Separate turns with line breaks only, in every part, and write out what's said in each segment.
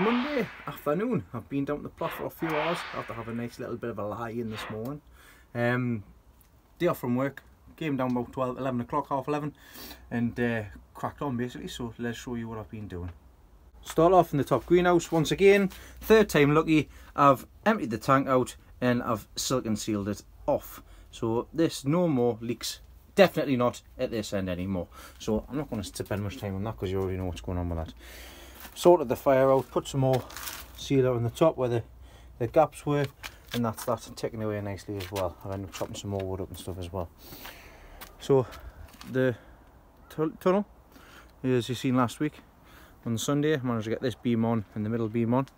Monday afternoon. I've been down to the plot for a few hours after having a nice little bit of a lie in this morning. Um, day off from work, came down about 12, 11 o'clock, half 11, and uh, cracked on basically. So let's show you what I've been doing. Start off in the top greenhouse once again. Third time lucky, I've emptied the tank out and I've silicone sealed it off. So this no more leaks. Definitely not at this end anymore. So I'm not going to spend much time on that because you already know what's going on with that sorted the fire out, put some more sealer on the top where the, the gaps were, and that's that taken away nicely as well. I've ended up chopping some more wood up and stuff as well. So the tunnel, as you seen last week, on Sunday, I managed to get this beam on and the middle beam on.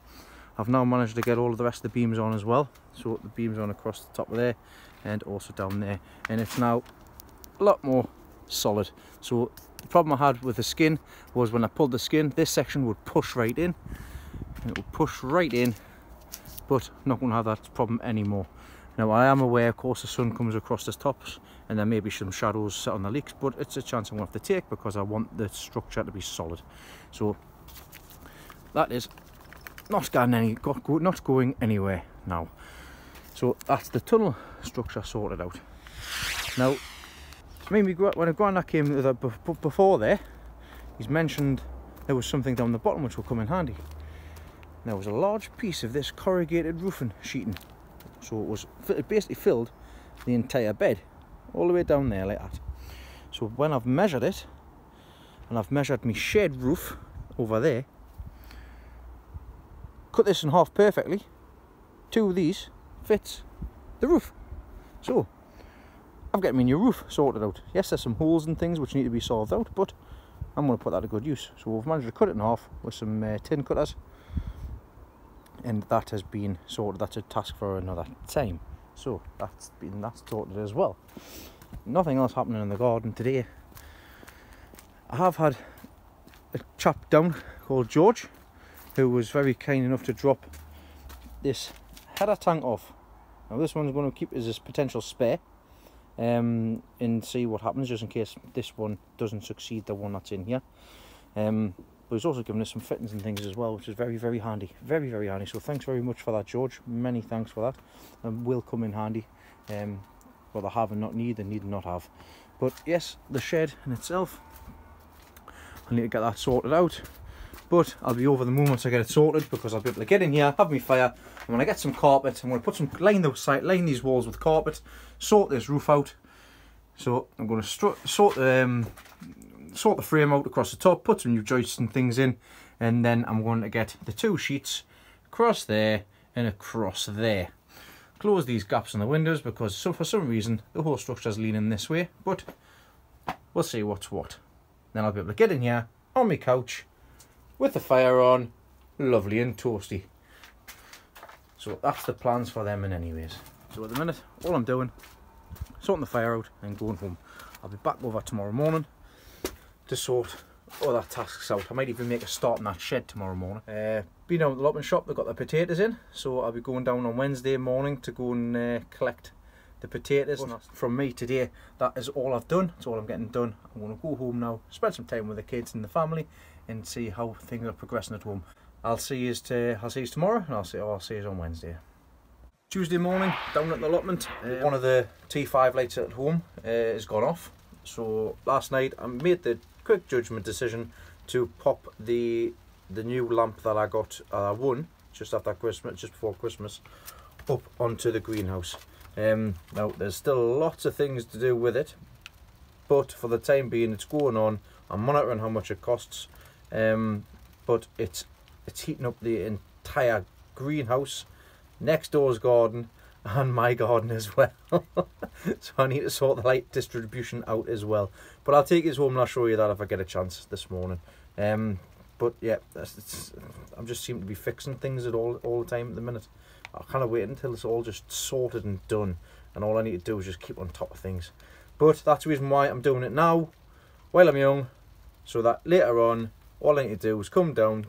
I've now managed to get all of the rest of the beams on as well. So the beams on across the top of there and also down there. And it's now a lot more solid. So the problem I had with the skin was when I pulled the skin, this section would push right in. It would push right in, but I'm not going to have that problem anymore. Now I am aware, of course, the sun comes across the tops and there may be some shadows set on the leeks, but it's a chance I'm going to have to take because I want the structure to be solid. So that is not going, any, not going anywhere now. So that's the tunnel structure sorted out. Now I mean, when a Grandad came before there, he's mentioned there was something down the bottom which will come in handy. There was a large piece of this corrugated roofing sheeting. So it was basically filled the entire bed, all the way down there like that. So when I've measured it, and I've measured my shed roof over there, cut this in half perfectly, two of these fits the roof. So I've got my new roof sorted out. Yes, there's some holes and things which need to be solved out, but I'm going to put that to good use. So we've managed to cut it in half with some uh, tin cutters. And that has been sorted. That's a task for another time. So that's been that's sorted as well. Nothing else happening in the garden today. I have had a chap down called George who was very kind enough to drop this header tank off. Now this one's going to keep as a potential spare um, and see what happens just in case this one doesn't succeed the one that's in here. Um, but he's also given us some fittings and things as well which is very very handy. Very very handy. So thanks very much for that George. Many thanks for that. And will come in handy. Um, whether have and not need and need and not have. But yes the shed in itself. I need to get that sorted out but I'll be over the moon once I get it sorted because I'll be able to get in here, have me fire, and when I get some carpet, I'm going to put some, line the site, line these walls with carpet, sort this roof out. So I'm going to sort the, um, sort the frame out across the top, put some new joists and things in, and then I'm going to get the two sheets across there and across there. Close these gaps in the windows because so for some reason the whole structure is leaning this way, but we'll see what's what. Then I'll be able to get in here on my couch with the fire on, lovely and toasty. So that's the plans for them in anyways. So at the minute, all I'm doing, sorting the fire out and going home. I'll be back over tomorrow morning to sort all that tasks out. I might even make a start in that shed tomorrow morning. Uh, been out at the lotman shop, they've got the potatoes in, so I'll be going down on Wednesday morning to go and uh, collect the potatoes. from me today, that is all I've done. That's all I'm getting done. I'm going to go home now, spend some time with the kids and the family, and see how things are progressing at home. I'll see you to, I'll see you tomorrow and I'll see I'll see you on Wednesday. Tuesday morning down at the allotment, uh, one of the T5 lights at home uh, has gone off. So last night I made the quick judgment decision to pop the the new lamp that I got uh, I won just after Christmas, just before Christmas, up onto the greenhouse. Um, now there's still lots of things to do with it, but for the time being it's going on. I'm monitoring how much it costs um, but it's it's heating up the entire greenhouse, next door's garden, and my garden as well. so I need to sort the light distribution out as well. But I'll take it home and I'll show you that if I get a chance this morning. Um, but yeah, I'm just seem to be fixing things at all all the time at the minute. I'll kind of wait until it's all just sorted and done, and all I need to do is just keep on top of things. But that's the reason why I'm doing it now, while I'm young, so that later on all I need to do is come down,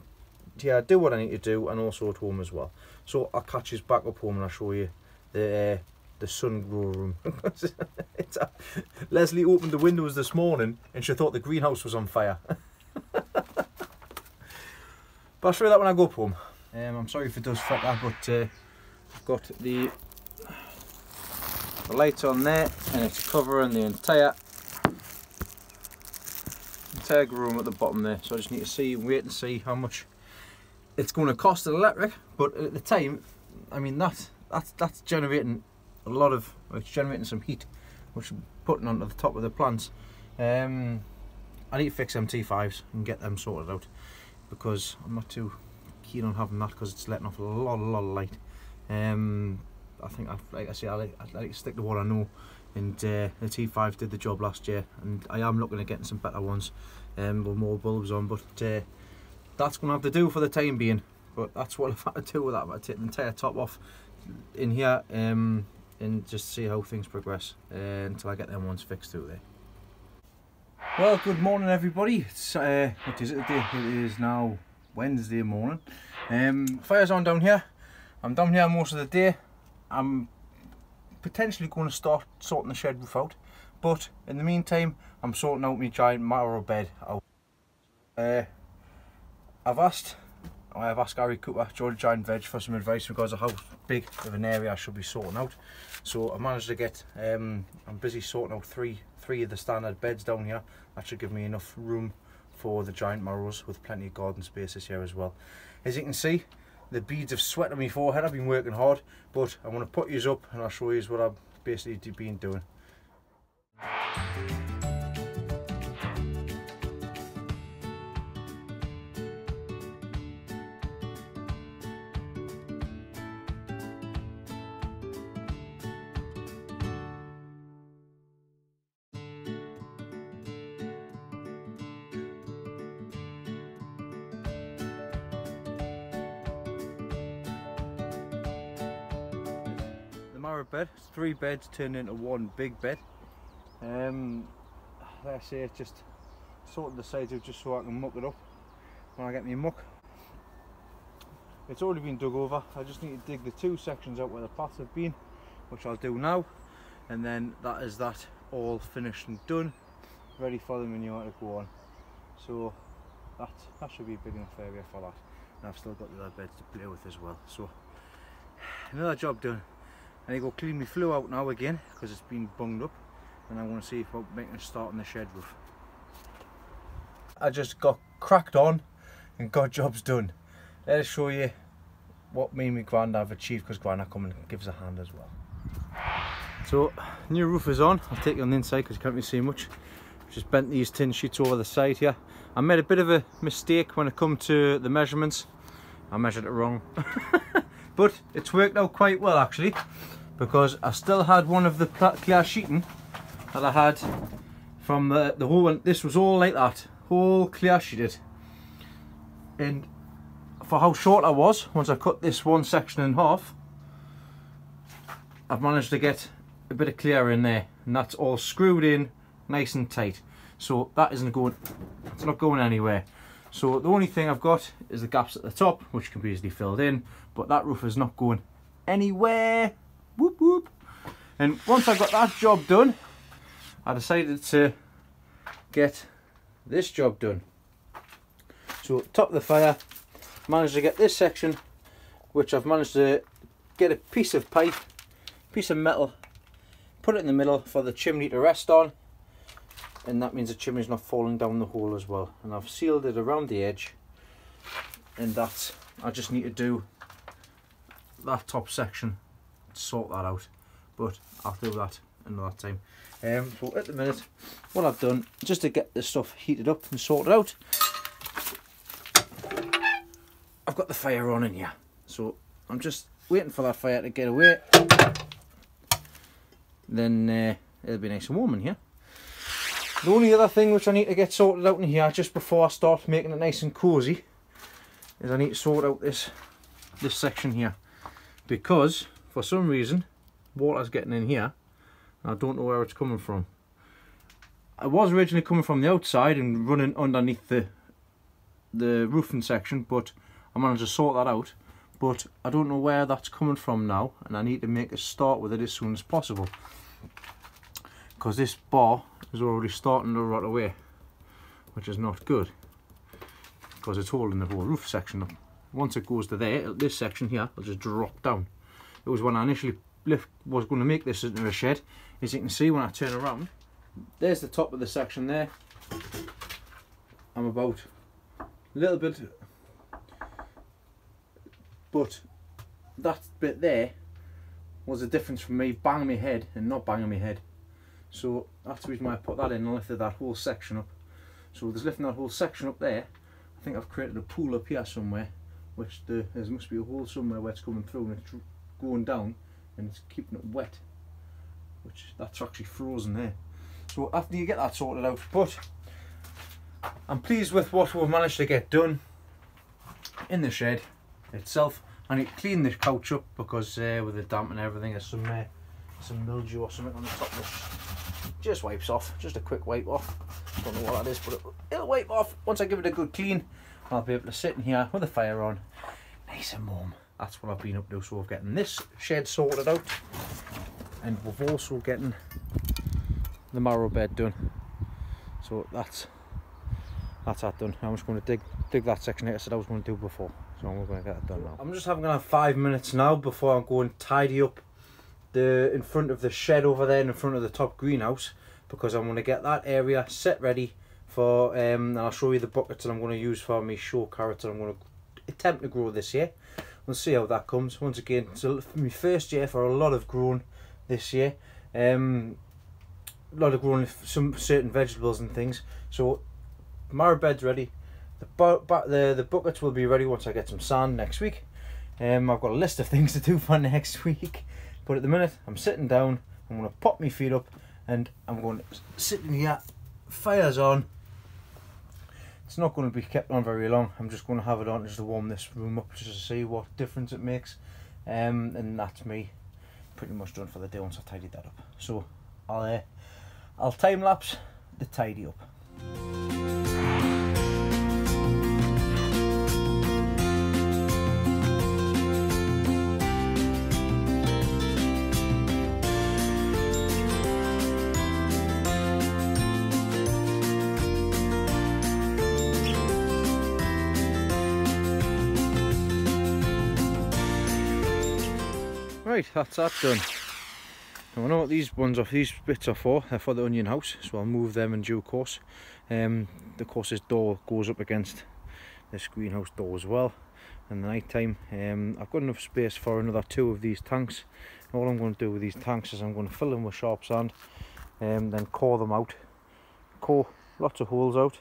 yeah, do what I need to do, and also at home as well. So I'll catch you back up home and I'll show you the uh, the sun grow room. a, Leslie opened the windows this morning and she thought the greenhouse was on fire. But I'll show you that when I go up home. Um, I'm sorry if it does flicker, but uh, I've got the, the lights on there and it's covering the entire entire room at the bottom there. So I just need to see, wait and see how much it's going to cost an electric. But at the time, I mean that that's that's generating a lot of it's generating some heat, which I'm putting onto the top of the plants. Um, I need to fix MT5s and get them sorted out because I'm not too keen on having that because it's letting off a lot, a lot of light. Um, I think, I, like I say, I like, I like to stick to what I know. And uh, the T5 did the job last year, and I am looking at getting some better ones um, with more bulbs on. But uh, that's going to have to do for the time being. But that's what I've had to do with that. I've the entire top off in here um, and just see how things progress uh, until I get them ones fixed through there. Well, good morning everybody. It's, uh, what is it? It is now Wednesday morning. Um, fire's on down here. I'm down here most of the day. I'm potentially going to start sorting the shed roof out. But in the meantime, I'm sorting out my giant marrow bed out. Uh, I've asked, I've asked Gary Cooper, George Giant Veg for some advice because of how big of an area I should be sorting out. So I managed to get, um, I'm busy sorting out three, three of the standard beds down here. That should give me enough room for the giant marrows with plenty of garden spaces here as well. As you can see, the beads of sweat on my forehead. I've been working hard, but I'm going to put you up and I'll show you what I've basically been doing. Marrow bed. It's three beds turned into one big bed. Um, like I say, just sorting the sides out just so I can muck it up when I get my muck. It's already been dug over. I just need to dig the two sections out where the paths have been, which I'll do now. And then that is that all finished and done, ready for the manure to go on. So that that should be a big enough area for that. And I've still got the other beds to play with as well. So another job done. I need to go clean my flue out now again because it's been bunged up and I want to see if making a start on the shed roof. I just got cracked on and got jobs done. Let's show you what me and my grand have achieved because grand come and gives a hand as well. So new roof is on. I'll take you on the inside because you can't really see much. Just bent these tin sheets over the side here. I made a bit of a mistake when it come to the measurements. I measured it wrong. but it's worked out quite well actually because I still had one of the clear sheeting that I had from the, the whole one. This was all like that, all clear sheeted. And for how short I was, once I cut this one section in half, I've managed to get a bit of clear in there. And that's all screwed in nice and tight. So that isn't going, it's not going anywhere. So the only thing I've got is the gaps at the top, which can be easily filled in, but that roof is not going anywhere. Whoop whoop. And once I got that job done, I decided to get this job done. So top of the fire, managed to get this section, which I've managed to get a piece of pipe, piece of metal, put it in the middle for the chimney to rest on, and that means the chimney's not falling down the hole as well. And I've sealed it around the edge, and that's, I just need to do that top section to sort that out, but I'll do that another time. Um, so at the minute, what I've done, just to get the stuff heated up and sorted out, I've got the fire on in here. So I'm just waiting for that fire to get away. Then uh, it'll be nice and warm in here. The only other thing which I need to get sorted out in here just before I start making it nice and cosy is I need to sort out this this section here. Because for some reason water's getting in here I don't know where it's coming from. It was originally coming from the outside and running underneath the the roofing section but I managed to sort that out. But I don't know where that's coming from now and I need to make a start with it as soon as possible because this bar is already starting to rot away which is not good because it's holding the whole roof section up. Once it goes to there, this section here will just drop down. It was when I initially lift, was going to make this into a shed. As you can see when I turn around, there's the top of the section there. I'm about a little bit, but that bit there was the difference from me banging my head and not banging my head. So reason why I put that in and lifted that whole section up. So there's lifting that whole section up there. I think I've created a pool up here somewhere, which the, there must be a hole somewhere where it's coming through and it's going down and it's keeping it wet, which that's actually frozen there. So after you get that sorted out, but I'm pleased with what we've managed to get done in the shed itself. I need to clean this couch up because uh, with the damp and everything, there's some uh, some mildew or something on the top of it. Just wipes off, just a quick wipe off. Don't know what that is, but it'll, wipe off. Once I give it a good clean, I'll be able to sit in here with the fire on, nice and warm. That's what I've been up to. So we're getting this shed sorted out, and we're also getting the marrow bed done. So that's that's that done. I'm just going to dig dig that section I said I was going to do before. So we're going to get it done now. I'm just having have five minutes now before I'm going to tidy up the in front of the shed over there in front of the top greenhouse because I'm going to get that area set ready for um and I'll show you the buckets that I'm going to use for my show carrots that I'm going to attempt to grow this year. We'll see how that comes. Once again, it's my first year for a lot of growing this year. Um, a lot of growing some certain vegetables and things. So my bed's ready. The, the, the buckets will be ready once I get some sand next week. Um, I've got a list of things to do for next week. But at the minute, I'm sitting down. I'm going to pop my feet up and I'm going to sit in here. Fire's on. It's not going to be kept on very long. I'm just going to have it on just to warm this room up just to see what difference it makes. Um, and that's me pretty much done for the day once I've tidied that up. So I'll, uh, I'll time lapse the tidy up. Right, that's that done. Now I know what these ones off these bits are for. They're for the onion house, so I'll move them in due course. Um, the course's door goes up against this greenhouse door as well. In the night time, um, I've got enough space for another two of these tanks. All I'm going to do with these tanks is I'm going to fill them with sharp sand, um, then core them out, core lots of holes out,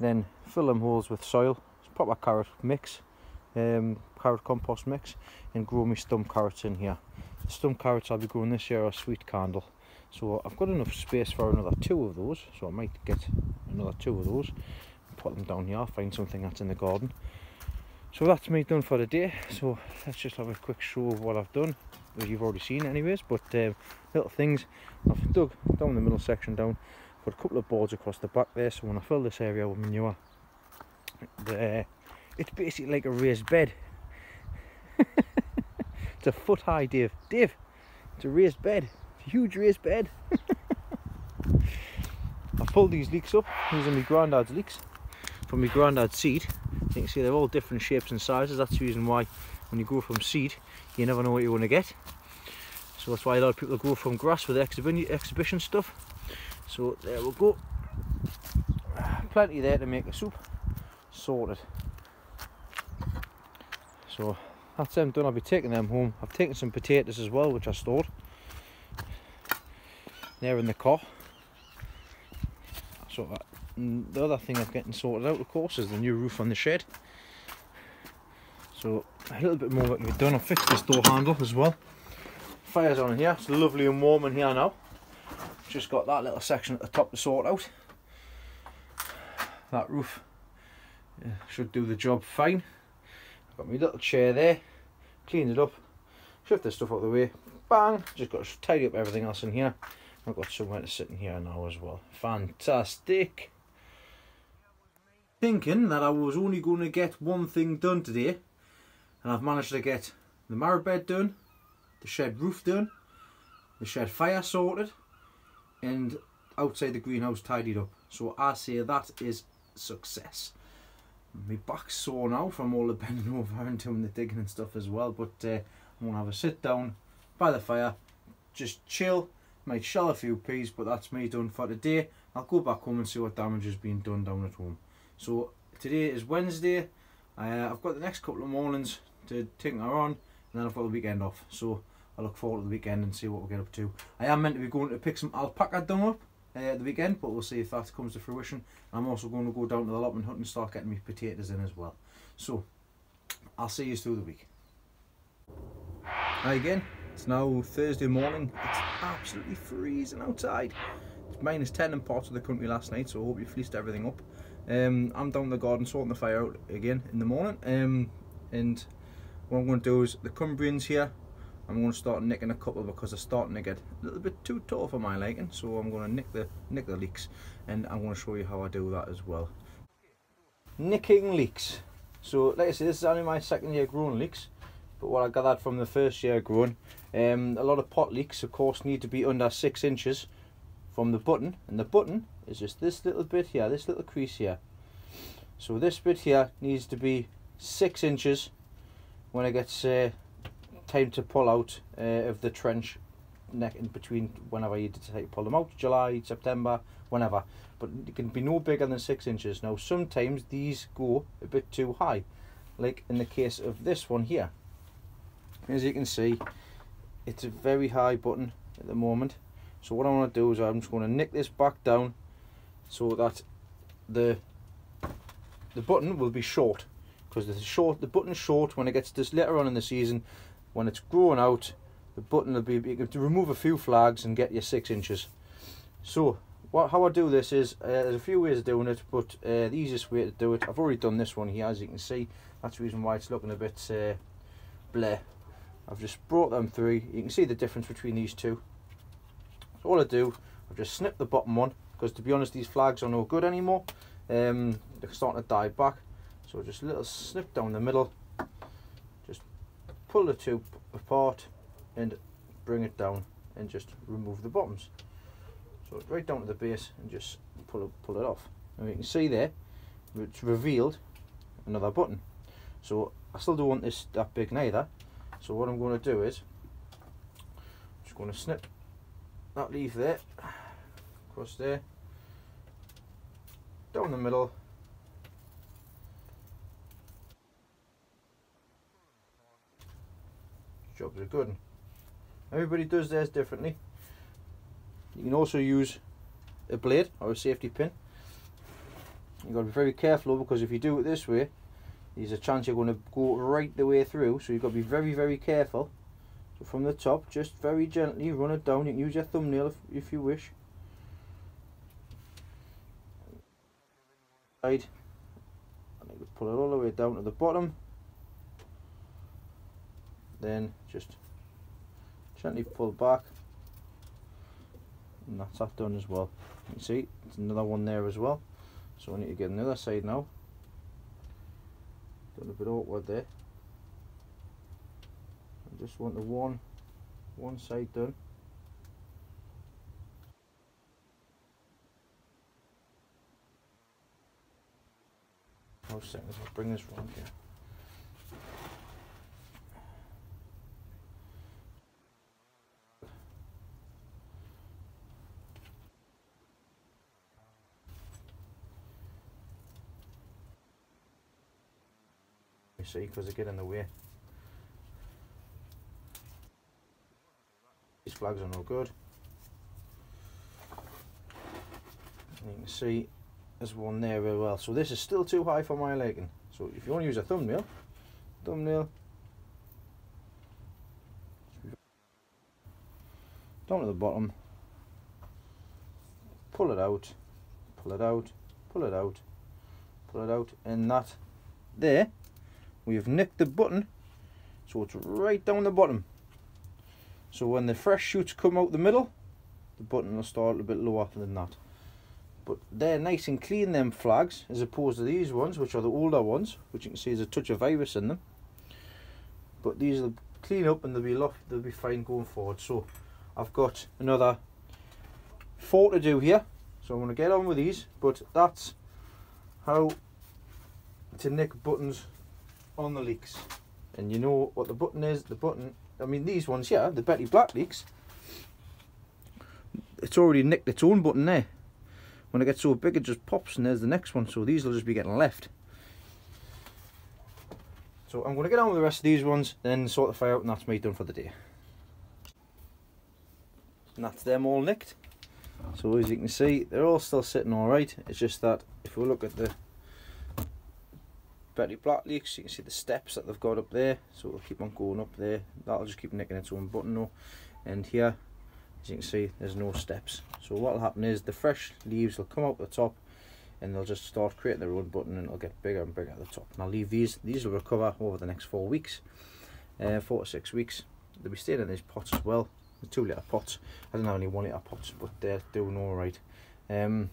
then fill them holes with soil, proper carrot mix, um, carrot compost mix and grow my stump carrots in here. The stump carrots I'll be growing this year are sweet candle. So I've got enough space for another two of those, so I might get another two of those, put them down here, find something that's in the garden. So that's me done for the day, so let's just have a quick show of what I've done, as you've already seen anyways, but um, little things, I've dug down the middle section down, put a couple of boards across the back there, so when I fill this area with manure, the, it's basically like a raised bed. it's a foot high, Dave. Dave, it's a raised bed. It's a huge raised bed. I pulled these leeks up. These are my granddad's leeks from my granddad's seed. You can see they're all different shapes and sizes. That's the reason why when you grow from seed, you never know what you're going to get. So that's why a lot of people grow from grass with exhibition, exhibition stuff. So there we go. Plenty there to make a soup. Sorted. So that's them done. I'll be taking them home. I've taken some potatoes as well, which I stored. They're in the car. So uh, that, the other thing I'm getting sorted out, of course, is the new roof on the shed. So a little bit more work to be done. I've fixed this door handle as well. Fire's on here. It's lovely and warm in here now. Just got that little section at the top to sort out. That roof yeah, should do the job fine. Got my little chair there, cleaned it up, shift this stuff out of the way, bang, just got to tidy up everything else in here. I've got somewhere to sit in here now as well. Fantastic. Thinking that I was only going to get one thing done today, and I've managed to get the marrow bed done, the shed roof done, the shed fire sorted, and outside the greenhouse tidied up. So I say that is success. My back's sore now from all the bending over and doing the digging and stuff as well. But uh, I'm gonna have a sit down by the fire, just chill. Might shell a few peas, but that's me done for today. I'll go back home and see what damage has been done down at home. So today is Wednesday. Uh, I've got the next couple of mornings to tinker on, and then I've got the weekend off. So I look forward to the weekend and see what we get up to. I am meant to be going to pick some alpaca dung up uh, the weekend, but we'll see if that comes to fruition. I'm also going to go down to the allotment hut and start getting my potatoes in as well. So I'll see you through the week. Hi again. It's now Thursday morning. It's absolutely freezing outside. It's minus 10 in parts of the country last night, so I hope you fleeced everything up. Um, I'm down in the garden sorting the fire out again in the morning. Um, and what I'm going to do is the Cumbrians here, I'm going to start nicking a couple because they're starting to get a little bit too tall for my liking. So I'm going to nick the nick the leeks, and I'm going to show you how I do that as well. Nicking leeks. So like I said, this is only my second year growing leeks, but what I gathered from the first year growing, um, a lot of pot leeks, of course, need to be under six inches from the button, and the button is just this little bit here, this little crease here. So this bit here needs to be six inches when it gets uh, time to pull out uh, of the trench neck in between whenever you decide to pull them out. July September whenever. But it can be no bigger than six inches. Now sometimes these go a bit too high like in the case of this one here. As you can see it's a very high button at the moment. So what I want to do is I'm just going to nick this back down so that the the button will be short. Because the short the button short when it gets this later on in the season when it's grown out the button will be you can remove a few flags and get your six inches. So what how I do this is uh, there's a few ways of doing it but uh, the easiest way to do it I've already done this one here as you can see. That's the reason why it's looking a bit uh, bleh I've just brought them through you can see the difference between these two. So all I do I've just snipped the bottom one because to be honest these flags are no good anymore. Um, they're starting to die back. So just a little snip down the middle pull the two apart and bring it down and just remove the bottoms. So right down to the base and just pull it, pull it off. And you can see there it's revealed another button. So I still don't want this that big neither. So what I'm going to do is I'm just going to snip that leaf there across there down the middle jobs are good. Everybody does theirs differently. You can also use a blade or a safety pin. You've got to be very careful because if you do it this way there's a chance you're going to go right the way through. So you've got to be very very careful. So from the top just very gently run it down. You can use your thumbnail if, if you wish. Side. And you pull it all the way down to the bottom then just gently pull back. And that's that done as well. You see there's another one there as well. So I need to get another side now. A bit awkward there. I just want the one one side done. I'll bring this round here. See, because they get in the way. These flags are no good. And you can see there's one there as well. So this is still too high for my liking. So if you want to use a thumbnail, thumbnail, down to the bottom, pull it out, pull it out, pull it out, pull it out, and that there, we've nicked the button, so it's right down the bottom. So when the fresh shoots come out the middle, the button will start a bit lower than that. But they're nice and clean them flags as opposed to these ones which are the older ones which you can see there's a touch of virus in them. But these will clean up and they'll be they'll be fine going forward. So I've got another four to do here. So I'm going to get on with these but that's how to nick buttons on the leeks. And you know what the button is, the button, I mean these ones here, the Betty Black leeks, it's already nicked its own button there. When it gets so big it just pops and there's the next one, so these will just be getting left. So I'm going to get on with the rest of these ones, then sort the fire out and that's me done for the day. And that's them all nicked. So as you can see, they're all still sitting alright. It's just that if we look at the Betty Black leeks, you can see the steps that they've got up there. So it'll keep on going up there. That'll just keep nicking its own button though. And here, as you can see, there's no steps. So what will happen is the fresh leaves will come up the top and they'll just start creating their own button and it'll get bigger and bigger at the top. And I'll leave these, these will recover over the next four weeks, uh, four to six weeks. They'll be staying in these pots as well the two litre pots. I don't have any one litre pots, but they're doing all right. Um,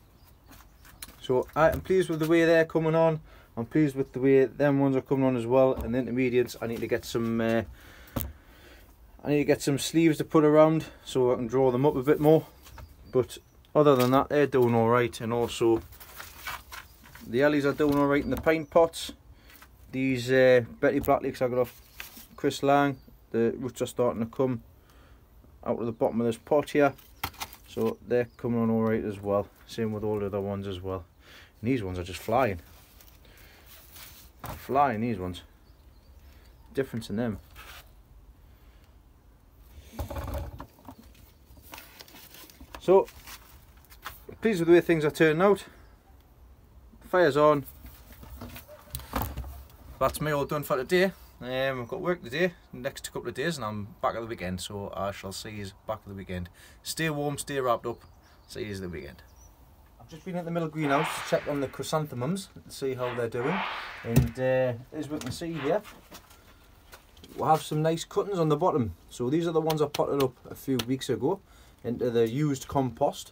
so I'm pleased with the way they're coming on. I'm pleased with the way them ones are coming on as well. And the intermediates, I need to get some. Uh, I need to get some sleeves to put around so I can draw them up a bit more. But other than that, they're doing all right. And also, the Ellies are doing all right in the pint pots. These uh, Betty Blackleeks I got off Chris Lang. The roots are starting to come out of the bottom of this pot here so they're coming on all right as well same with all the other ones as well and these ones are just flying flying these ones. Difference in them. So pleased with the way things are turning out. Fire's on. That's me all done for today. Um, I've got work today, next couple of days, and I'm back at the weekend, so I shall see you back at the weekend. Stay warm, stay wrapped up, see you the weekend. I've just been at the middle greenhouse to check on the chrysanthemums, see how they're doing, and uh, as we can see here, we'll have some nice cuttings on the bottom. So these are the ones I potted up a few weeks ago into the used compost.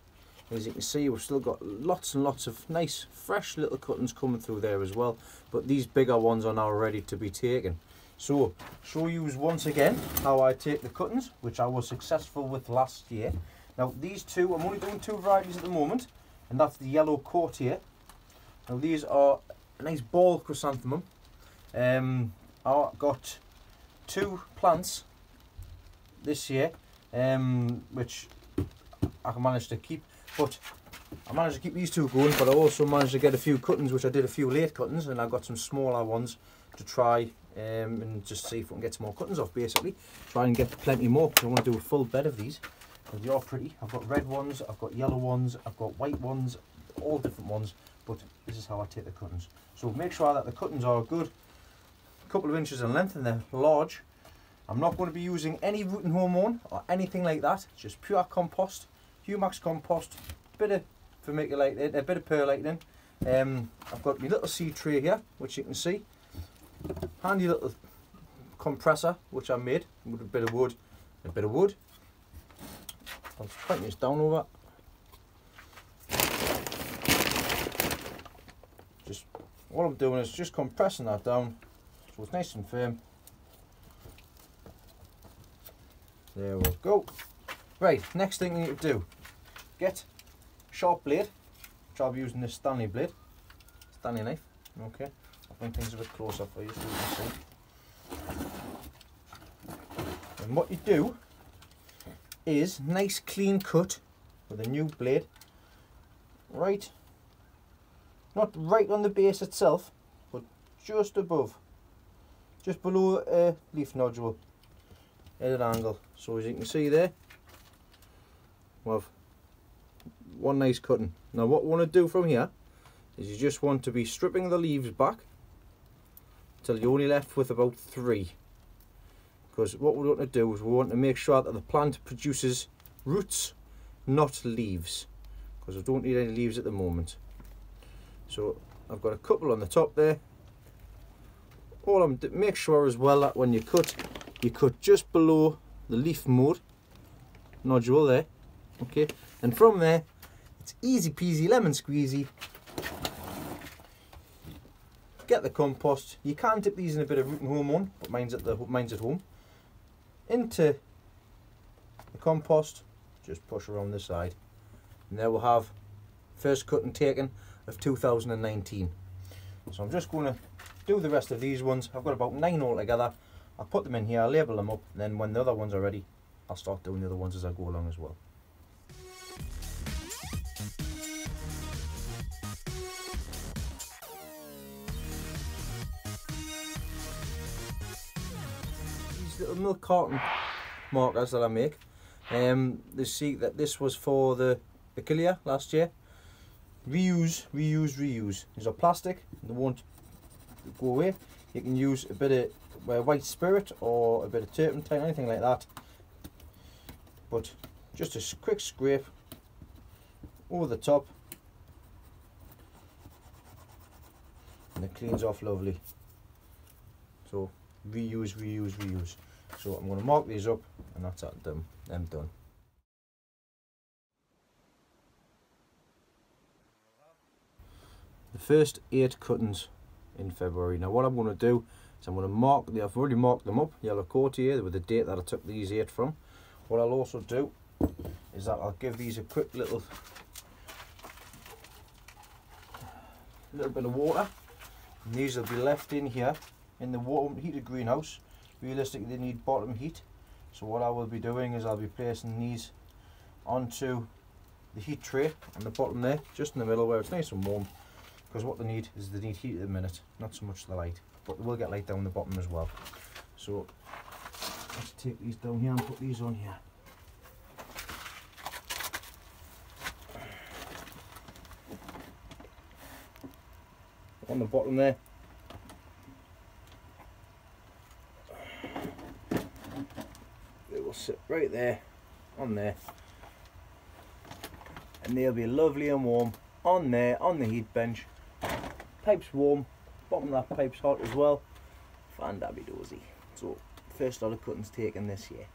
As you can see, we've still got lots and lots of nice, fresh little cuttings coming through there as well. But these bigger ones are now ready to be taken. So, show you once again how I take the cuttings, which I was successful with last year. Now, these two, I'm only doing two varieties at the moment, and that's the yellow courtier. Now, these are a nice ball chrysanthemum. Um, I got two plants this year, um, which I managed to keep, but I managed to keep these two going, but I also managed to get a few cuttings, which I did a few late cuttings, and I got some smaller ones to try um, and just see if we can get some more cuttings off basically. Try and get plenty more because I want to do a full bed of these. They are all pretty. I've got red ones, I've got yellow ones, I've got white ones, all different ones, but this is how I take the cuttings. So make sure that the cuttings are good, a couple of inches in length and they're large. I'm not going to be using any rooting hormone or anything like that, just pure compost, Humax compost, bit of vermiculite, a bit of perlite Um, I've got my little seed tray here, which you can see handy little compressor which I made with a bit of wood a bit of wood I'll tighten this down over just what I'm doing is just compressing that down. So it's nice and firm. There we go. Right next thing you need to do. Get sharp blade. Which I'll be using this Stanley blade. Stanley knife. Okay. I'll bring things a bit closer for you so you can see. And what you do is nice clean cut with a new blade. Right. Not right on the base itself but just above. Just below a leaf nodule. At an angle. So as you can see there we have one nice cutting. Now what we want to do from here is you just want to be stripping the leaves back till you're only left with about three because what we want to do is we want to make sure that the plant produces roots not leaves because I don't need any leaves at the moment so I've got a couple on the top there all I'm make sure as well that when you cut you cut just below the leaf mode nodule there okay and from there it's easy peasy lemon squeezy get the compost. You can dip these in a bit of rooting hormone, but mine's at the mine's at home. Into the compost, just push around the side, and there we'll have first cut and taken of 2019. So I'm just going to do the rest of these ones. I've got about nine altogether. I'll put them in here, I label them up, and then when the other ones are ready, I'll start doing the other ones as I go along as well. Milk carton markers that I make. Um, they see that this was for the Achillea last year. Reuse, reuse, reuse. These are plastic. They won't go away. You can use a bit of uh, white spirit or a bit of turpentine, anything like that. But just a quick scrape over the top and it cleans off lovely. So reuse, reuse, reuse. So I'm going to mark these up and that's them, them done. The first eight cuttings in February. Now what I'm going to do is I'm going to mark, the, I've already marked them up, yellow courtier with the date that I took these eight from. What I'll also do is that I'll give these a quick little little bit of water and these will be left in here in the warm heated greenhouse realistically they need bottom heat. So what I will be doing is I'll be placing these onto the heat tray on the bottom there just in the middle where it's nice and warm because what they need is they need heat at the minute not so much the light but they will get light down the bottom as well. So let's take these down here and put these on here. On the bottom there it will sit right there on there. And they'll be lovely and warm on there on the heat bench. Pipe's warm bottom of that pipe's hot as well. Fan dabby dozy so first lot of cuttings taken this year.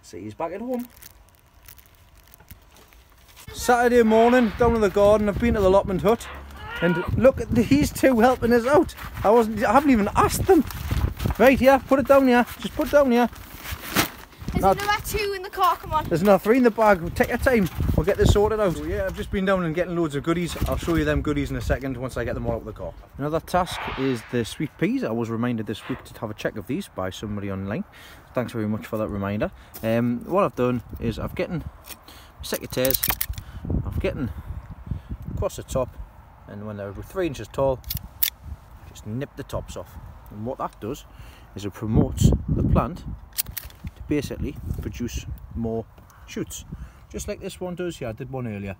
See you back at home. Saturday morning down in the garden. I've been to the allotment hut. And look at these two helping us out. I wasn't I haven't even asked them. Right here put it down here just put it down here
There's
Now-
another two in the car, come on.
There's another three in the bag. Take your time. We'll get this sorted out. So yeah, I've just been down and getting loads of goodies. I'll show you them goodies in a second once I get them all out of the car. Another task is the sweet peas. I was reminded this week to have a check of these by somebody online. Thanks very much for that reminder. Um, what I've done is I've getting secateurs. I've getting across the top, and when they're three inches tall, just nip the tops off. And what that does is it promotes the plant to basically produce more shoots just like this one does. Here I did one earlier.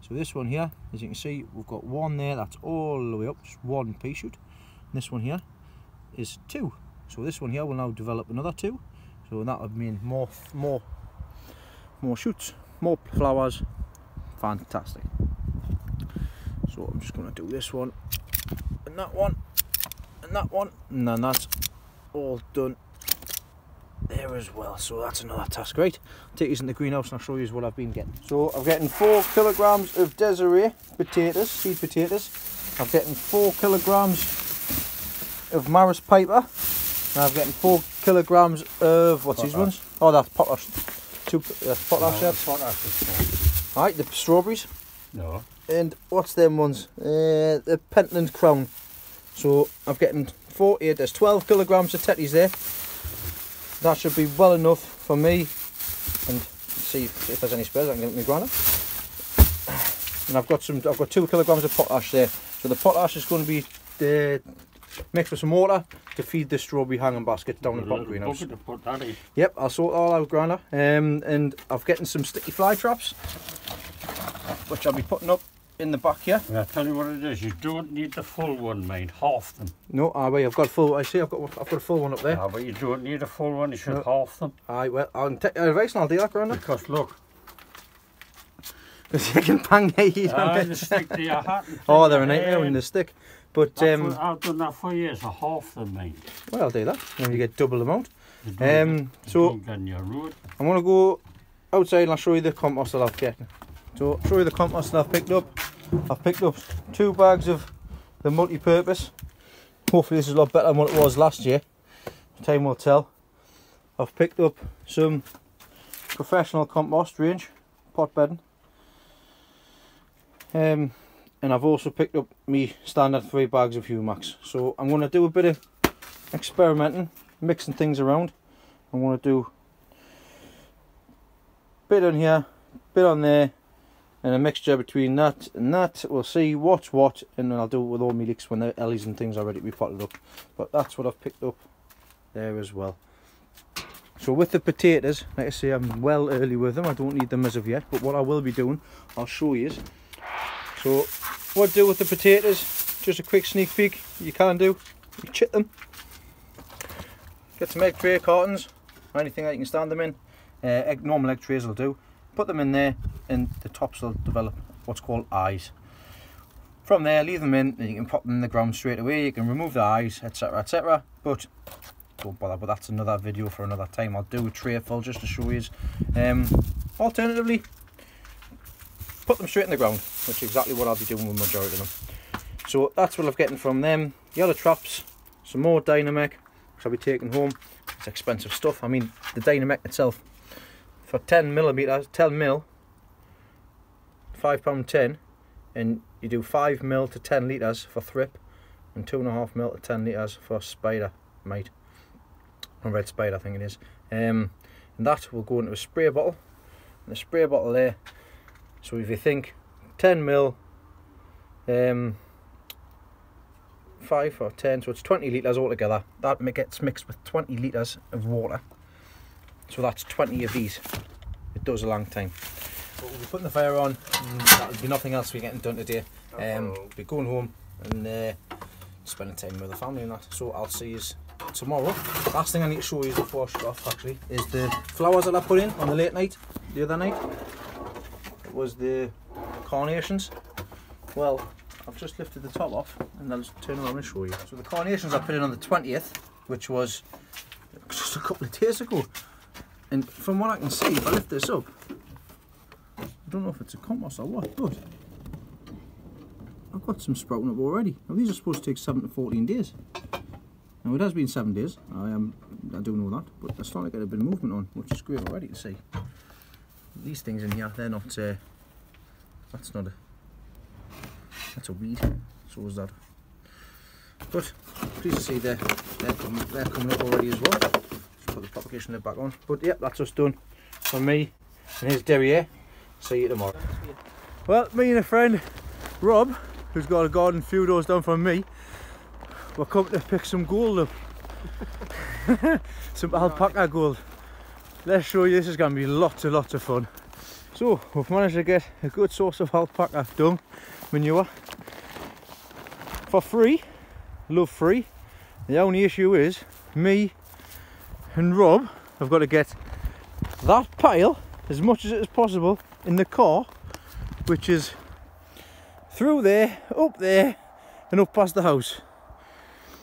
So this one here as you can see we've got one there that's all the way up just one pea shoot and this one here is two. So this one here will now develop another two. So that would mean more more more shoots more flowers. Fantastic. So I'm just going to do this one and that one and that one and then that's all done there as well. So that's another task. Right I'll take these in the greenhouse and I'll show you what I've been getting. So I'm getting four kilograms of Desiree potatoes seed potatoes. I'm getting four kilograms of Maris Piper. And I'm getting four kilograms of what's these ones? Oh that's potash. Two uh, potash yeah.
Potash is
right the strawberries.
No.
and what's them ones? Uh, the Pentland Crown. So I'm getting 48 there's 12 kilograms of tetties there that should be well enough for me and see if, if there's any spares I can get my granite and I've got some I've got two kilograms of potash there so the potash is going to be uh, mixed with some water to feed the strawberry hanging baskets down in the bottom greenhouse
to put that in.
Yep, I'll sort all out, Grana. Um, and I've getting some sticky fly traps, which I'll be putting up in the back here.
I'll tell you what it is. You don't need the full one, mate. Half them.
No, aye, wait, I've got a full. I see, I've got, I've got a full one up there.
Ah, but you don't need a full one. You should
No.
half them.
Aye, well, I'll take your advice and I'll do that, Grana.
Because look,
Because you can bang your heat on
ah,
it.
the stick to your hat.
Oh, they're a nightmare when they stick. But
I've
um,
done- I've done that for years. I half them, mate.
well, I'll do that. Then you get double amount.
You
Um,
get- you
so-
don't get on your road.
I'm gonna go outside and I'll show you the compost that I've getting. So you the compost that I've picked up. I've picked up two bags of the multi-purpose. Hopefully this is a lot better than what it was last year. Time will tell. I've picked up some professional compost range, pot bedding. Um, and I've also picked up me standard three bags of Humax. So I'm going to do a bit of experimenting, mixing things around. I'm going to do a bit on here, a bit on there, and a mixture between that and that. We'll see what's what, and then I'll do it with all my leeks when the ellies and things are ready to be potted up. But that's what I've picked up there as well. So with the potatoes, like I say, I'm well early with them. I don't need them as of yet, but what I will be doing, I'll show you. So what do with the potatoes, just a quick sneak peek, you can do, you chit them. Get some egg tray cartons, or anything that you can stand them in. Uh, egg, normal egg trays will do. Put them in there and the tops will develop what's called eyes. From there, leave them in and you can pop them in the ground straight away. You can remove the eyes, etc, etc. But don't bother, but that's another video for another time. I'll do a tray full just to show you. Um, alternatively, put them straight in the ground, which is exactly what I'll be doing with majority of them. So that's what I'm getting from them. The other traps, some more Dynamec, which I'll be taking home. It's expensive stuff. I mean, the Dynamec itself, for 10 millimeters, 10 mil, five pound 10, and you do five mil to 10 liters for thrip, and two and a half mil to 10 liters for spider mite, or red spider, I think it is. Um, and that will go into a spray bottle. And the spray bottle there. So if you think 10 mil, um, 5 or 10, so it's 20 litres altogether. That gets mixed with 20 litres of water. So that's 20 of these. It does a long time. But we'll be putting the fire on. That'll be nothing else we're getting done today. Um, be going home and uh, spending time with the family and that. So I'll see you tomorrow. Last thing I need to show you before I shut off actually is the flowers that I put in on the late night, the other night. It was the carnations. Well, I've just lifted the top off and I'll just turn around and show you. So the carnations I put in on the 20th, which was just a couple of days ago. And from what I can see, if I lift this up, I don't know if it's a compost or what, but I've got some sprouting up already. Now these are supposed to take 7 to 14 days. Now it has been 7 days, I am, I do know that, but they're starting to get a bit of movement on, which is great already to see. These things in here, they're not, uh, that's not a, that's a weed, so is that. But, pleased to see they're, they're, coming, they're coming up already as well. Put the propagation lid back on. But yep, that's us done for me and his derriere. See you tomorrow. Well, me and a friend, Rob, who's got a garden a few doors down from me, we're coming to pick some gold up. some alpaca gold. Let's show you, this is going to be lots and lots of fun. So, we've managed to get a good source of alpaca dung manure for free, love free. The only issue is, me and Rob have got to get that pile, as much as it is possible, in the car, which is through there, up there, and up past the house.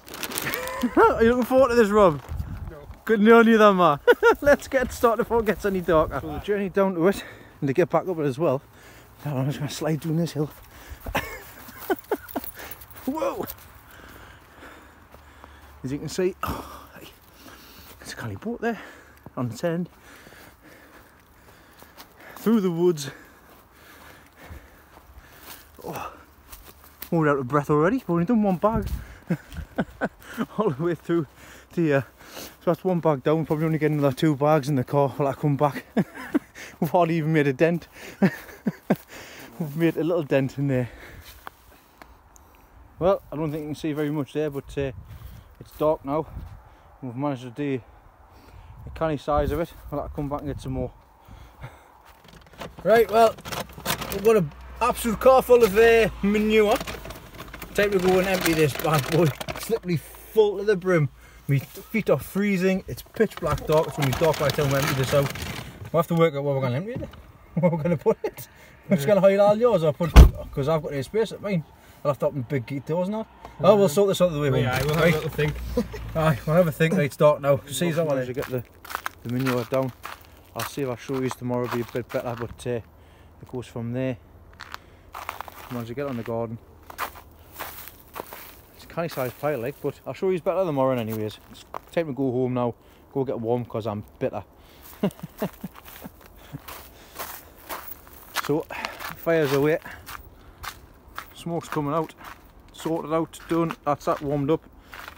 Are you looking forward to this, Rob?
No.
Good on you then, man. Let's get started before it gets any darker. So the journey down to it, and to get back up it as well, now I'm just going to slide down this hill. Whoa! As you can see, oh, a collie there on the end. Through the woods. Oh, we're out of breath already. We've only done one bag. All the way through to here. So that's one bag down. Probably only getting another two bags in the car while I come back. We've hardly even made a dent. We've made a little dent in there. Well, I don't think you can see very much there, but uh, it's dark now. We've managed to do a canny size of it. I'll have to come back and get some more. Right, well, we've got an absolute car full of uh, manure. Time to go and empty this bad boy. It's literally full to the brim. My feet are freezing. It's pitch black dark. It's going to be dark by the time we empty this out. We'll have to work out where we're going to empty it. Where we're going to put it. I'm just going to hide all yours put because I've got no space at mine. I'll have to open big gate doors now. Oh, we'll sort this out the way home.
Yeah, we'll have
right?
a little think.
Aye, we'll have a think. Right, dark now. See you when you get the, the manure down. I'll see if I show you tomorrow. It'll be a bit better, but uh, it goes from there. Once you get on the garden, it's a canny sized pile, like, but I'll show you better tomorrow, anyways. It's time to go home now. Go get warm because I'm bitter. so, fire's away. Smoke's coming out. Sorted out, done. That's that warmed up.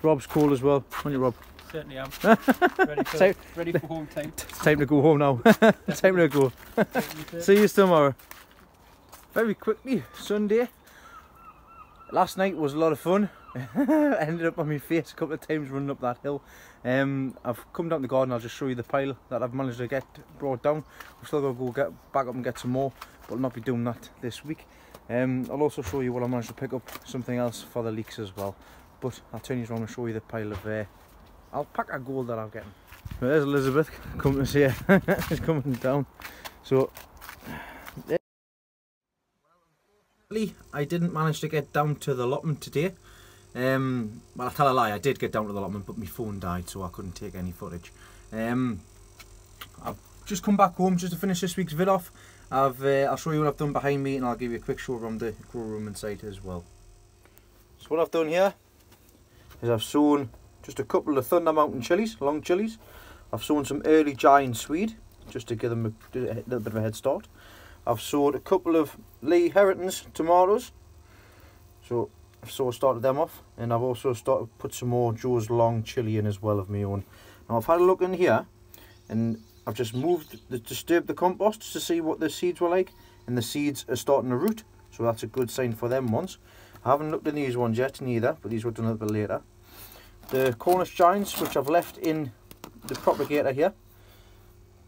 Rob's cool as well. On you, Rob.
Certainly am. ready, for, ready for home time.
It's time to go home now. time to go. See you tomorrow. Very quickly, Sunday. Last night was a lot of fun. Ended up on my face a couple of times running up that hill. Um, I've come down the garden. I'll just show you the pile that I've managed to get brought down. We've still got to go get back up and get some more, but I'll not be doing that this week. Um, I'll also show you what I managed to pick up, something else for the leeks as well. But I'll turn you around and show you the pile of uh, alpaca gold that I'm getting. There's Elizabeth coming to see her. She's coming down. So I didn't manage to get down to the allotment today. Um, well, I tell a lie, I did get down to the allotment, but my phone died, so I couldn't take any footage. Um, I've just come back home just to finish this week's vid off. I've, uh, I'll show you what I've done behind me, and I'll give you a quick show around the grow room inside as well. So what I've done here is I've sown just a couple of Thunder Mountain chilies, long chilies. I've sown some early giant swede, just to give them a, a little bit of a head start. I've sowed a couple of Lee Herrington's tomatoes. So I've sort of started them off. And I've also started put some more Joe's Long chili in as well of my own. Now I've had a look in here and I've just moved, the, disturbed the compost to see what the seeds were like. And the seeds are starting to root. So that's a good sign for them ones. I haven't looked in these ones yet neither, but these were done a little bit later. The Cornish Giants, which I've left in the propagator here,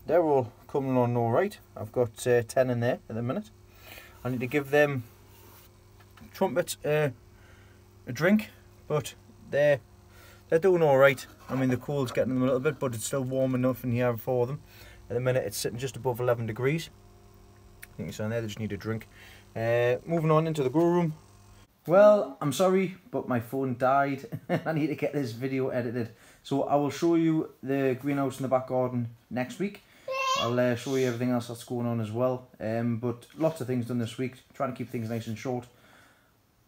they're all coming on all right. I've got uh, 10 in there at the minute. I need to give them trumpets uh, a drink, but they're they're doing all right. I mean the cold's getting them a little bit, but it's still warm enough in here for them. At the minute it's sitting just above 11 degrees. I think it's on there. They just need a drink. Uh, moving on into the grow room. Well, I'm sorry, but my phone died. I need to get this video edited. So I will show you the greenhouse in the back garden next week. I'll uh, show you everything else that's going on as well. Um, but lots of things done this week. Trying to keep things nice and short.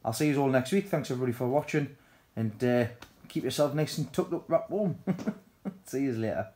I'll see you all next week. Thanks everybody for watching. And uh, keep yourself nice and tucked up, wrapped warm. see you later.